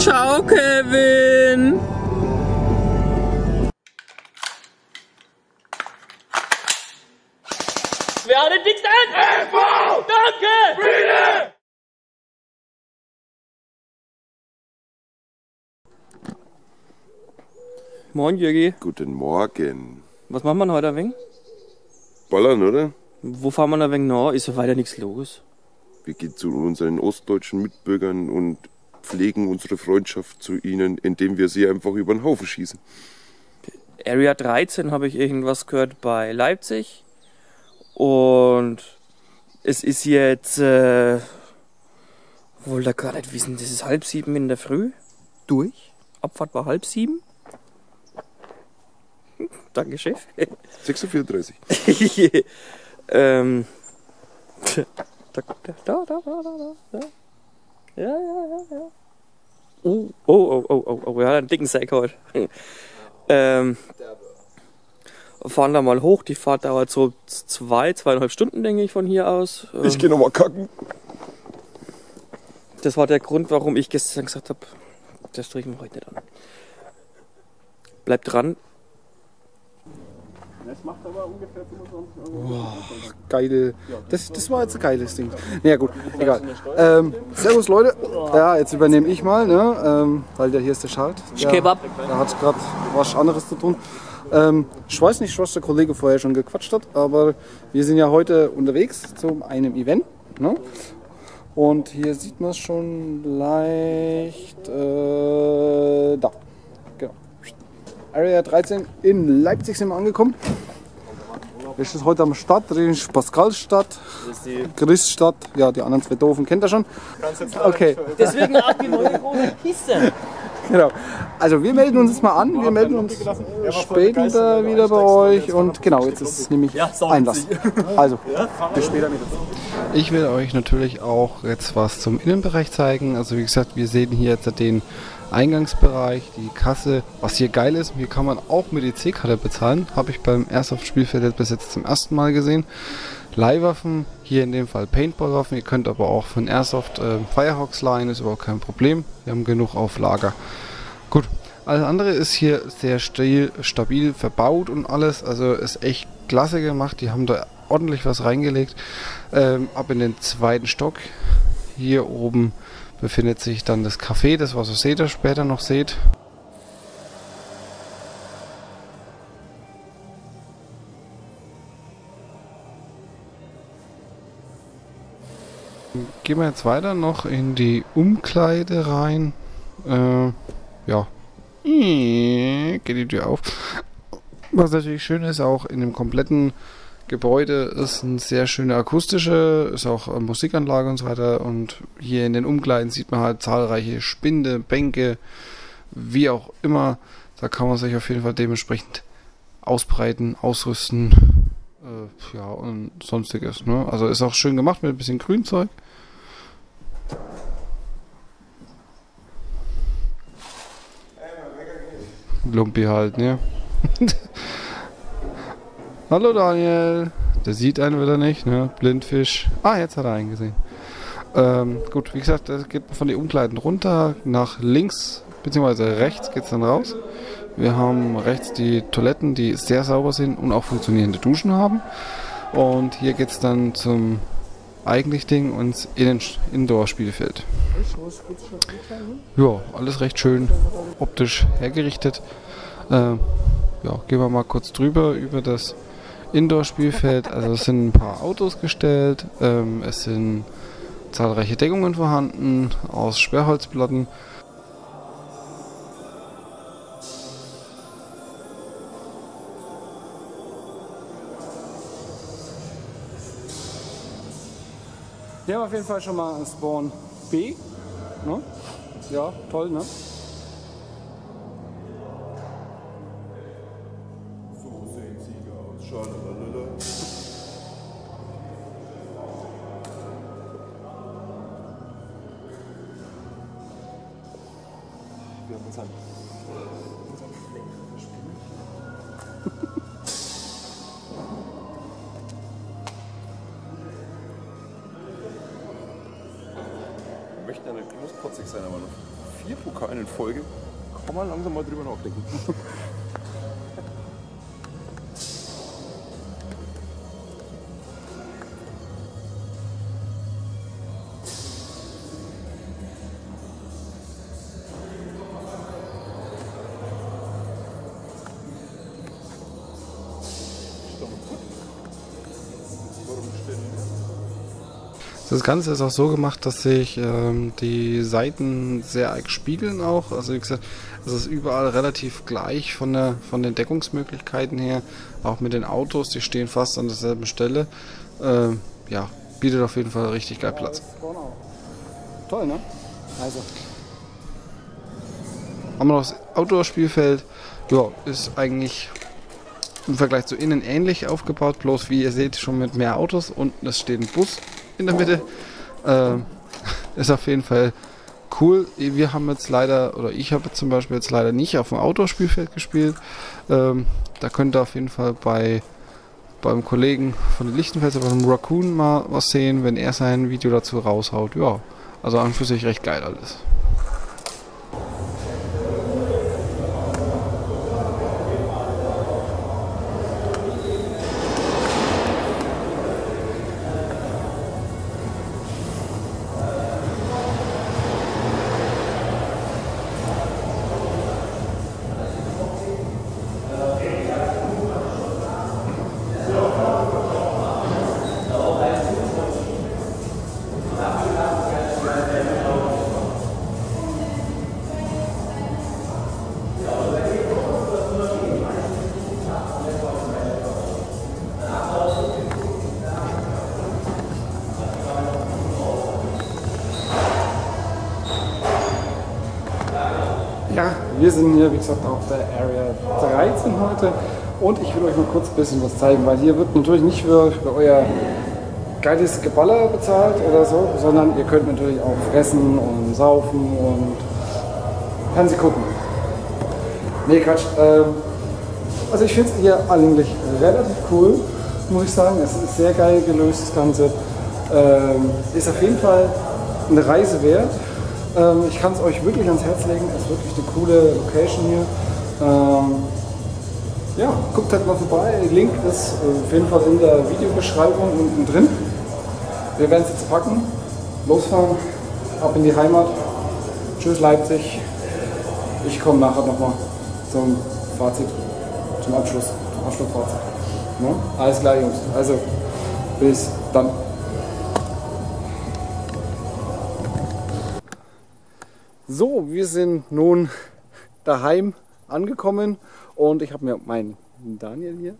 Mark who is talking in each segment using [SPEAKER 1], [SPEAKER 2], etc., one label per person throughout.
[SPEAKER 1] Ciao, Kevin. Wer hat den dicksten? Danke! Friede! Moin, Jürgi.
[SPEAKER 2] Guten Morgen.
[SPEAKER 1] Was machen wir heute ein wenig?
[SPEAKER 2] Ballern, oder?
[SPEAKER 1] Wo fahren wir ein wenig nach? Ist so weiter nichts los.
[SPEAKER 2] Wir gehen zu unseren ostdeutschen Mitbürgern und pflegen unsere Freundschaft zu ihnen, indem wir sie einfach über den Haufen schießen.
[SPEAKER 1] Area 13 habe ich irgendwas gehört bei Leipzig. Und es ist jetzt, äh, wohl da gar nicht wissen, das ist halb sieben in der Früh. Durch. Abfahrt war halb sieben. Danke, Chef.
[SPEAKER 2] 6.34
[SPEAKER 1] ähm, da, da, da, da, da, da, da. Ja, ja, ja, ja. Oh, oh, oh, oh, oh, oh, wir haben einen dicken Sack heute. ähm, fahren da mal hoch. Die Fahrt dauert so zwei, zweieinhalb Stunden, denke ich, von hier aus. Ähm,
[SPEAKER 2] Ich gehe nochmal kacken.
[SPEAKER 1] Das war der Grund, warum ich gestern gesagt habe, das strichen wir heute nicht an. Bleibt dran.
[SPEAKER 3] Geile. Das, das war jetzt ein geiles Ding. Naja, gut, egal. Ähm, servus Leute. Ja, jetzt übernehme ich mal, ne? Ähm, weil der hier ist der Schalt. Der,
[SPEAKER 1] Kebab.
[SPEAKER 3] der hat gerade was anderes zu tun. Ähm, ich weiß nicht, was der Kollege vorher schon gequatscht hat, aber wir sind ja heute unterwegs zu einem Event. Ne? Und hier sieht man es schon leicht. Äh, da. Area 13 in Leipzig sind wir angekommen. Wir sind heute am Start, drin ist Pascalstadt, Christstadt, ja, die anderen zwei Doofen kennt ihr schon. Okay,
[SPEAKER 1] Deswegen auch die neue große Kiste.
[SPEAKER 3] genau. Also wir melden uns jetzt mal an, wir melden uns später wieder bei euch und genau, jetzt ist es nämlich Einlass. Also, bis später mit uns.
[SPEAKER 4] Ich will euch natürlich auch jetzt was zum Innenbereich zeigen. Also wie gesagt, wir sehen hier jetzt den Eingangsbereich, die Kasse. Was hier geil ist, hier kann man auch mit EC-Karte bezahlen. Habe ich beim Airsoft-Spielfeld bis jetzt zum ersten Mal gesehen. Leihwaffen, hier in dem Fall Paintballwaffen. Ihr könnt aber auch von Airsoft äh, Firehawks leihen, ist überhaupt kein Problem. Wir haben genug auf Lager. Gut, alles andere ist hier sehr stil, stabil verbaut und alles. Also ist echt klasse gemacht. Die haben da ordentlich was reingelegt. Ähm, ab in den zweiten Stock. Hier oben befindet sich dann das Café, das was ihr seht, später noch seht. Gehen wir jetzt weiter noch in die Umkleide rein. Äh, ja. Geht die Tür auf. Was natürlich schön ist, auch in dem kompletten Gebäude ist eine sehr schöne akustische, ist auch äh, Musikanlage und so weiter. Und hier in den Umkleiden sieht man halt zahlreiche Spinde, Bänke, wie auch immer. Da kann man sich auf jeden Fall dementsprechend ausbreiten, ausrüsten, äh, ja und sonstiges. Ne? Also ist auch schön gemacht mit ein bisschen Grünzeug. Lumpi halt, ne? Hallo Daniel. Der sieht einen wieder nicht, ne? Blindfisch. Ah, jetzt hat er einen gesehen. Ähm, gut, wie gesagt, das geht von den Umkleiden runter nach links, beziehungsweise rechts geht's dann raus. Wir haben rechts die Toiletten, die sehr sauber sind und auch funktionierende Duschen haben. Und hier geht's dann zum eigentlich Ding ins Innen Indoor-Spielfeld. Ja, alles recht schön optisch hergerichtet. Äh, ja, gehen wir mal kurz drüber über das Indoor-Spielfeld. Also es sind ein paar Autos gestellt, ähm, es sind zahlreiche Deckungen vorhanden aus Sperrholzplatten.
[SPEAKER 3] Hier haben wir auf jeden Fall schon mal ein Spawn B. Ne? Ja, toll, ne?
[SPEAKER 2] Wir haben uns an unseren Fleck verspielt. Wir möchten ja nicht bloß putzig sein, aber noch vier Pokalen in Folge. Kann man langsam mal drüber nachdenken.
[SPEAKER 4] Das Ganze ist auch so gemacht, dass sich ähm, die Seiten sehr arg spiegeln auch. Also wie gesagt, es ist überall relativ gleich von, der, von den Deckungsmöglichkeiten her. Auch mit den Autos, die stehen fast an derselben Stelle. Ähm, ja, bietet auf jeden Fall richtig geil Platz.
[SPEAKER 3] Toll, ne? Also,
[SPEAKER 4] Haben wir noch das Outdoor-Spielfeld. Ja, ist eigentlich im Vergleich zu innen ähnlich aufgebaut, bloß wie ihr seht schon mit mehr Autos. Unten es steht ein Bus in der Mitte. Ähm, ist auf jeden Fall cool. Wir haben jetzt leider, oder ich habe zum Beispiel jetzt leider nicht auf dem Outdoor-Spielfeld gespielt. Ähm, da könnt ihr auf jeden Fall bei beim Kollegen von den Lichtenfelser, beim Raccoon mal was sehen, wenn er sein Video dazu raushaut. Ja, also an und für sich recht geil alles.
[SPEAKER 3] Ja, wir sind hier, wie gesagt, auf der Area 13 heute. Und ich will euch mal kurz ein bisschen was zeigen, weil hier wird natürlich nicht für, für euer geiles Geballer bezahlt oder so, sondern ihr könnt natürlich auch fressen und saufen und Fernsehen gucken. Nee, Quatsch. Ähm, also ich finde es hier eigentlich relativ cool, muss ich sagen. Es ist sehr geil gelöst, das Ganze. Ähm, ist auf jeden Fall eine Reise wert. Ähm, ich kann es euch wirklich ans Herz legen. Es ist wirklich eine coole Location hier. Ähm, ja, guckt halt mal vorbei. Link ist äh, auf jeden Fall in der Videobeschreibung unten drin. Wir werden es jetzt packen, losfahren, ab in die Heimat. Tschüss Leipzig. Ich komme nachher nochmal zum Fazit, zum Abschluss, zum Abschlussfazit. Ne? Alles klar, Jungs. Also, bis dann. So, wir sind nun daheim angekommen und ich habe mir meinen Daniel hier.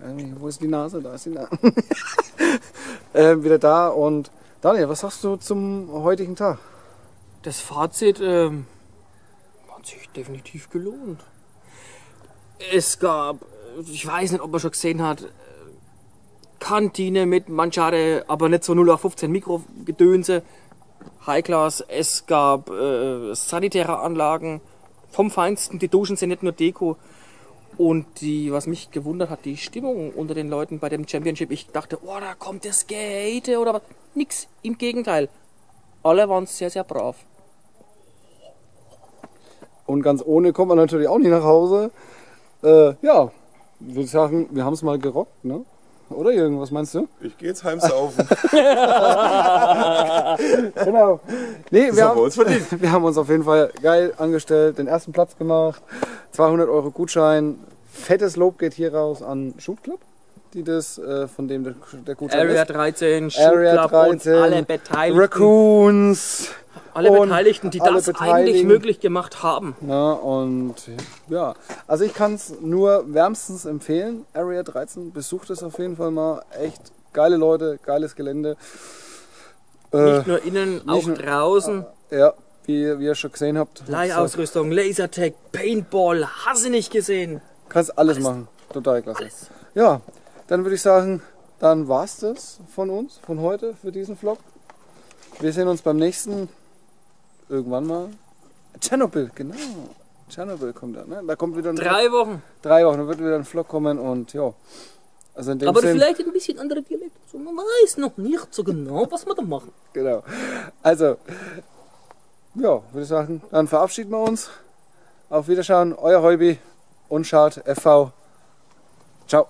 [SPEAKER 3] Äh, wo ist die Nase? Da ist die Nase. äh, wieder da und Daniel, was sagst du zum heutigen Tag?
[SPEAKER 1] Das Fazit ähm, hat sich definitiv gelohnt. Es gab, ich weiß nicht, ob man schon gesehen hat, äh, Kantine mit Mangiare, aber nicht so 0 auf 15 Mikrogedönse, High Class. Es gab äh, sanitäre Anlagen vom Feinsten. Die Duschen sind nicht nur Deko. Und die, was mich gewundert hat, die Stimmung unter den Leuten bei dem Championship. Ich dachte, oh, da kommt das Gate oder was. Nix. Im Gegenteil. Alle waren sehr, sehr brav.
[SPEAKER 3] Und ganz ohne kommt man natürlich auch nicht nach Hause. Äh, ja, ich würde sagen, wir haben es mal gerockt, ne? Oder Jürgen, was meinst du?
[SPEAKER 2] Ich gehe jetzt heimsaufen.
[SPEAKER 3] Genau. Nee,
[SPEAKER 2] Das
[SPEAKER 3] wir
[SPEAKER 2] haben
[SPEAKER 3] haben,
[SPEAKER 2] wir uns verdient.
[SPEAKER 3] wir haben uns auf jeden Fall geil angestellt, den ersten Platz gemacht, 200 Euro Gutschein, fettes Lob geht hier raus an Shoot Club, die das, äh, von dem der, der Gutschein
[SPEAKER 1] Area
[SPEAKER 3] ist.
[SPEAKER 1] 13,
[SPEAKER 3] Area
[SPEAKER 1] Shoot Club
[SPEAKER 3] 13,
[SPEAKER 1] und alle Beteiligten.
[SPEAKER 3] Raccoons.
[SPEAKER 1] Alle
[SPEAKER 3] und
[SPEAKER 1] Beteiligten, die das eigentlich möglich gemacht haben.
[SPEAKER 3] Ja, und ja, also ich kann es nur wärmstens empfehlen. Area 13, besucht es auf jeden Fall mal. Echt geile Leute, geiles Gelände. Äh,
[SPEAKER 1] Nicht nur innen, auch
[SPEAKER 3] nur-
[SPEAKER 1] draußen.
[SPEAKER 3] ja, wie, wie ihr schon gesehen habt.
[SPEAKER 1] Leihausrüstung, Lasertag, Paintball, hast du nicht gesehen?
[SPEAKER 3] Kannst alles machen. Total klasse.
[SPEAKER 1] Alles.
[SPEAKER 3] Ja, dann würde ich sagen, dann war's das von uns, von heute, für diesen Vlog. Wir sehen uns beim nächsten irgendwann mal. Tschernobyl, genau. Tschernobyl kommt da, ne? Da kommt wieder ein
[SPEAKER 1] Drei Wochen.
[SPEAKER 3] drei Wochen, dann wird wieder ein Vlog kommen und ja. Also in dem
[SPEAKER 1] Aber
[SPEAKER 3] Sinn,
[SPEAKER 1] vielleicht ein bisschen andere Dialekt. So, man weiß noch nicht so genau, was wir da machen.
[SPEAKER 3] genau. Also, ja, würde ich sagen, dann verabschieden wir uns. Auf Wiederschauen, euer Heubi und Schad FV. Ciao.